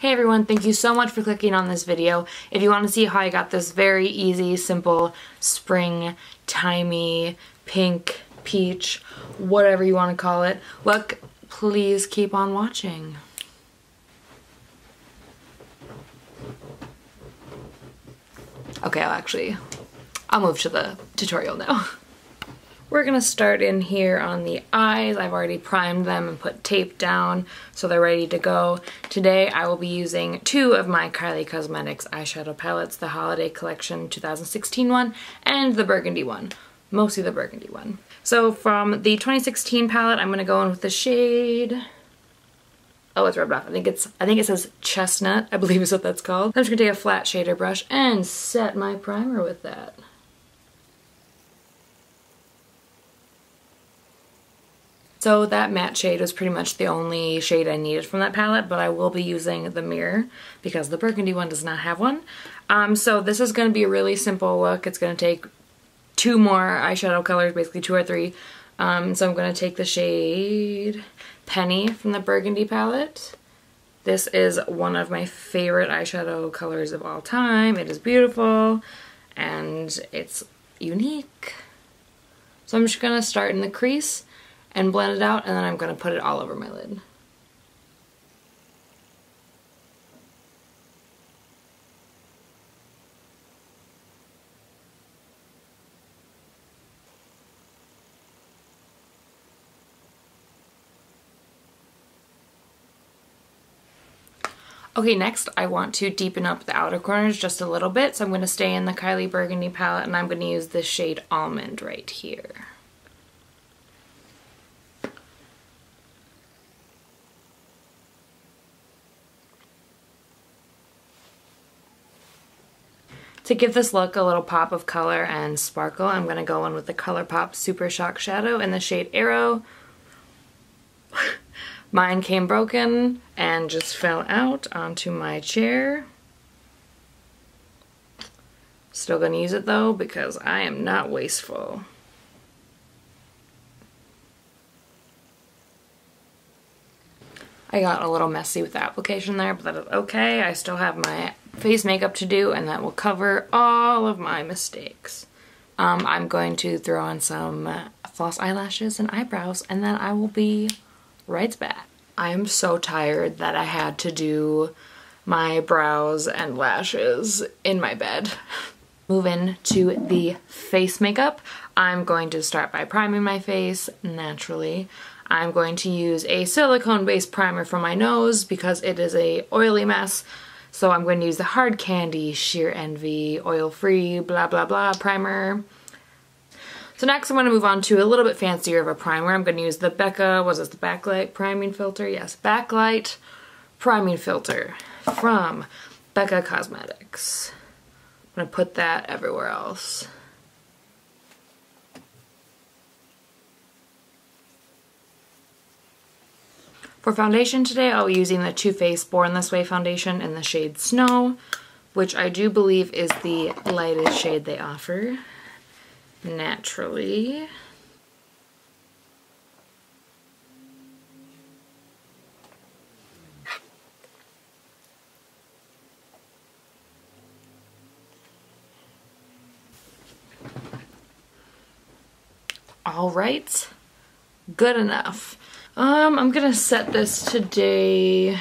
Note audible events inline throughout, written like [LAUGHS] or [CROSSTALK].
Hey everyone, thank you so much for clicking on this video. If you want to see how I got this very easy, simple, spring, timey, pink, peach, whatever you want to call it, look, please keep on watching. Okay, I'll actually, I'll move to the tutorial now. [LAUGHS] We're gonna start in here on the eyes. I've already primed them and put tape down so they're ready to go. Today I will be using two of my Kylie Cosmetics eyeshadow palettes, the Holiday Collection 2016 one and the Burgundy one, mostly the Burgundy one. So from the 2016 palette, I'm gonna go in with the shade Oh, it's rubbed off. I think it's, I think it says chestnut, I believe is what that's called. I'm just gonna take a flat shader brush and set my primer with that. So that matte shade was pretty much the only shade I needed from that palette, but I will be using the mirror because the burgundy one does not have one. Um, so this is going to be a really simple look. It's going to take two more eyeshadow colors, basically two or three. Um, so I'm going to take the shade Penny from the Burgundy palette. This is one of my favorite eyeshadow colors of all time. It is beautiful and it's unique. So I'm just going to start in the crease and blend it out and then I'm going to put it all over my lid. Okay, next I want to deepen up the outer corners just a little bit, so I'm going to stay in the Kylie Burgundy palette and I'm going to use the shade Almond right here. To give this look a little pop of color and sparkle, I'm going to go in with the ColourPop Super Shock Shadow in the shade Arrow. [LAUGHS] Mine came broken and just fell out onto my chair. Still going to use it though because I am not wasteful. I got a little messy with the application there, but that is okay. I still have my face makeup to do and that will cover all of my mistakes. Um, I'm going to throw on some uh, false eyelashes and eyebrows and then I will be right back. I am so tired that I had to do my brows and lashes in my bed. [LAUGHS] Move in to the face makeup. I'm going to start by priming my face naturally. I'm going to use a silicone based primer for my nose because it is a oily mess so I'm going to use the Hard Candy Sheer Envy Oil Free blah blah blah primer. So next I'm going to move on to a little bit fancier of a primer. I'm going to use the Becca, was this the Backlight Priming Filter? Yes, Backlight Priming Filter from Becca Cosmetics. I'm going to put that everywhere else. For foundation today, I'll be using the Too Faced Born This Way foundation in the shade Snow, which I do believe is the lightest shade they offer, naturally. All right, good enough. Um, I'm gonna set this today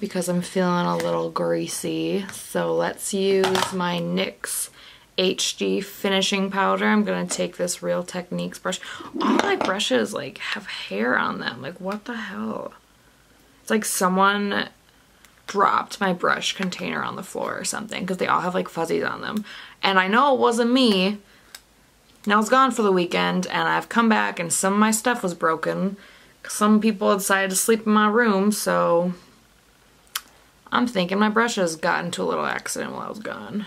because I'm feeling a little greasy. So let's use my NYX HD finishing powder. I'm gonna take this Real Techniques brush. All my brushes like have hair on them. Like what the hell? It's like someone dropped my brush container on the floor or something because they all have like fuzzies on them. And I know it wasn't me. Now I was gone for the weekend and I've come back and some of my stuff was broken some people decided to sleep in my room, so I'm thinking my brushes got into a little accident while I was gone.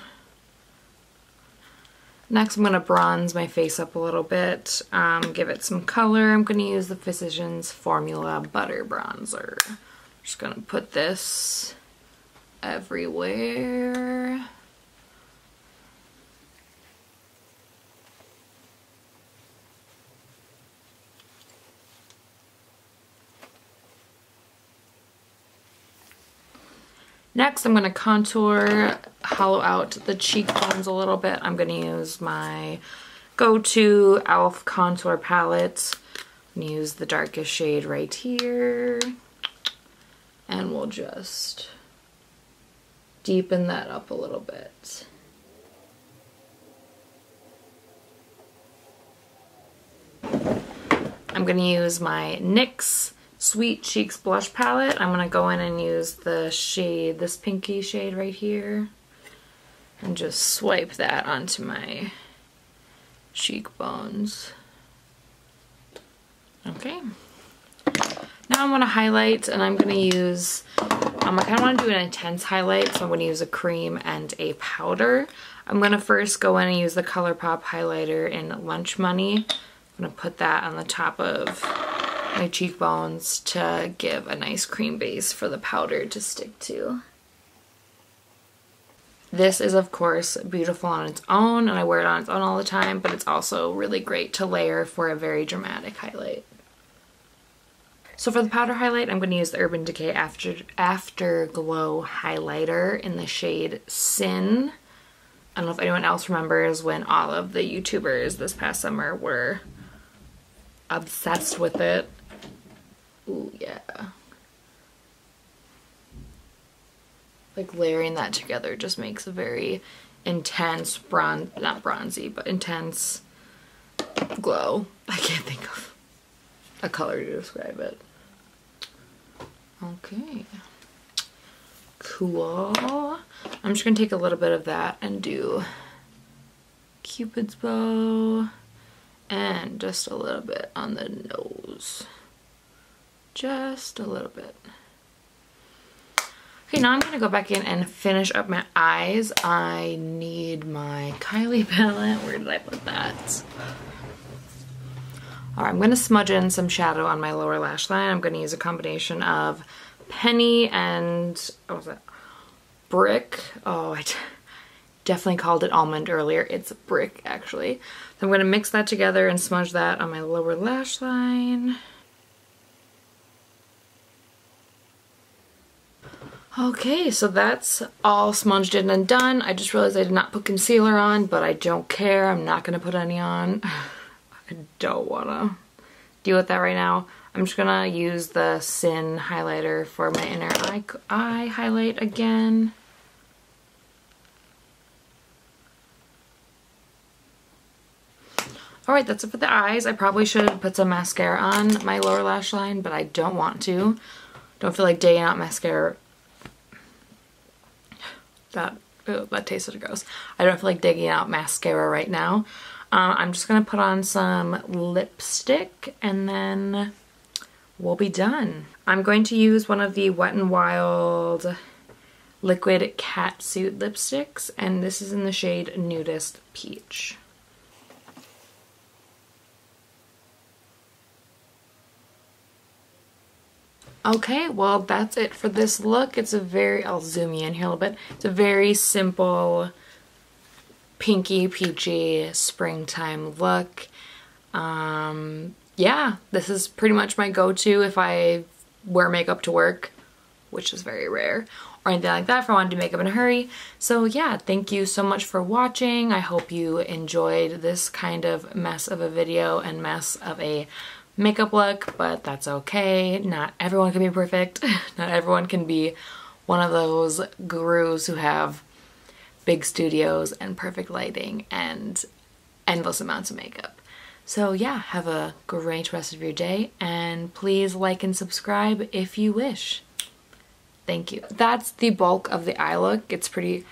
Next, I'm going to bronze my face up a little bit, um, give it some color. I'm going to use the Physicians Formula Butter Bronzer. I'm Just going to put this everywhere. Next, I'm going to contour, hollow out the cheekbones a little bit. I'm going to use my go-to e.l.f. contour palette. I'm going to use the darkest shade right here. And we'll just deepen that up a little bit. I'm going to use my NYX Sweet Cheeks blush palette. I'm going to go in and use the shade, this pinky shade right here. And just swipe that onto my cheekbones. Okay. Now I'm to highlight and I'm going to use, um, I kind of want to do an intense highlight, so I'm going to use a cream and a powder. I'm going to first go in and use the ColourPop highlighter in Lunch Money. I'm going to put that on the top of my cheekbones to give a nice cream base for the powder to stick to. This is of course beautiful on its own and I wear it on its own all the time but it's also really great to layer for a very dramatic highlight. So for the powder highlight I'm going to use the Urban Decay After Afterglow highlighter in the shade Sin. I don't know if anyone else remembers when all of the YouTubers this past summer were obsessed with it Ooh, yeah. Like layering that together just makes a very intense bronze, not bronzy, but intense glow. [LAUGHS] I can't think of a color to describe it. Okay. Cool. I'm just going to take a little bit of that and do Cupid's bow and just a little bit on the nose just a little bit. Okay, now I'm going to go back in and finish up my eyes. I need my Kylie [LAUGHS] palette. Where did I put that? Alright, I'm going to smudge in some shadow on my lower lash line. I'm going to use a combination of Penny and, what was that? Brick. Oh, I [LAUGHS] definitely called it almond earlier. It's brick, actually. So I'm going to mix that together and smudge that on my lower lash line. Okay, so that's all smudged in and done. I just realized I did not put concealer on, but I don't care. I'm not going to put any on. [SIGHS] I don't want to deal with that right now. I'm just going to use the Sin highlighter for my inner eye, eye highlight again. Alright, that's it for the eyes. I probably should put some mascara on my lower lash line, but I don't want to. Don't feel like digging out mascara that ew, that tasted gross. I don't feel like digging out mascara right now. Uh, I'm just to put on some lipstick and then we'll be done. I'm going to use one of the Wet n Wild liquid catsuit lipsticks and this is in the shade Nudist Peach. Okay, well that's it for this look. It's a very, I'll zoom you in here a little bit. It's a very simple pinky peachy springtime look. Um, yeah, this is pretty much my go-to if I wear makeup to work, which is very rare, or anything like that if I want to do makeup in a hurry. So yeah, thank you so much for watching. I hope you enjoyed this kind of mess of a video and mess of a makeup look, but that's okay. Not everyone can be perfect. Not everyone can be one of those gurus who have big studios and perfect lighting and endless amounts of makeup. So yeah, have a great rest of your day and please like and subscribe if you wish. Thank you. That's the bulk of the eye look. It's pretty